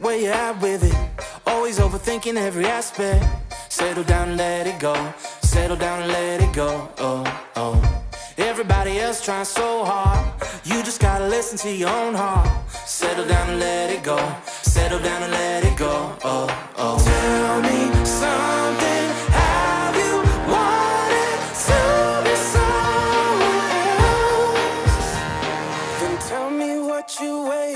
where you at with it? Always overthinking every aspect. Settle down and let it go. Settle down and let it go. Oh, oh. Everybody else trying so hard. You just gotta listen to your own heart. Settle down and let it go. Settle down and let it go. Oh, oh. Tell me something. you wait